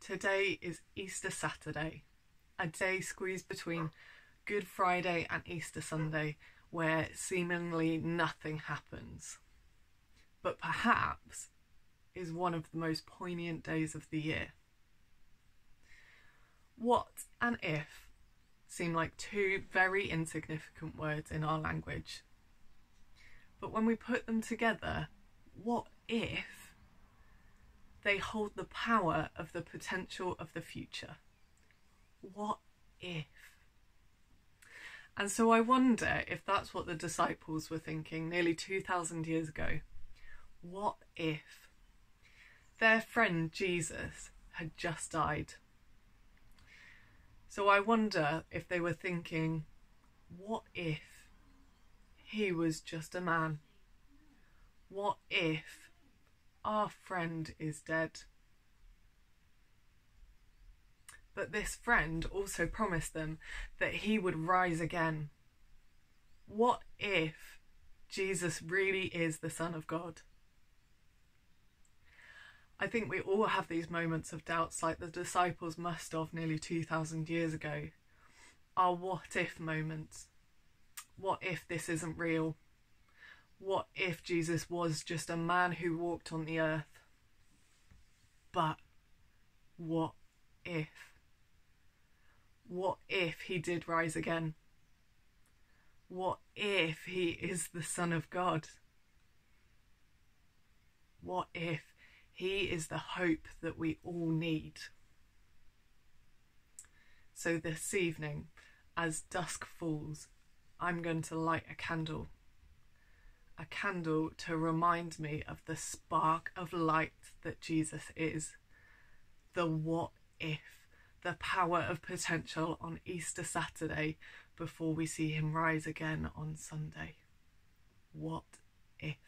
Today is Easter Saturday, a day squeezed between Good Friday and Easter Sunday where seemingly nothing happens. But perhaps is one of the most poignant days of the year. What and if seem like two very insignificant words in our language. But when we put them together, what if they hold the power of the potential of the future? What if? And so I wonder if that's what the disciples were thinking nearly 2,000 years ago. What if their friend Jesus had just died? So I wonder if they were thinking, what if he was just a man? What if our friend is dead? But this friend also promised them that he would rise again. What if Jesus really is the Son of God? I think we all have these moments of doubts, like the disciples must have nearly 2,000 years ago. Our what if moments. What if this isn't real? What if Jesus was just a man who walked on the earth? But what if? What if he did rise again? What if he is the Son of God? What if he is the hope that we all need. So, this evening, as dusk falls, I'm going to light a candle. A candle to remind me of the spark of light that Jesus is. The what if, the power of potential on Easter Saturday before we see him rise again on Sunday. What if?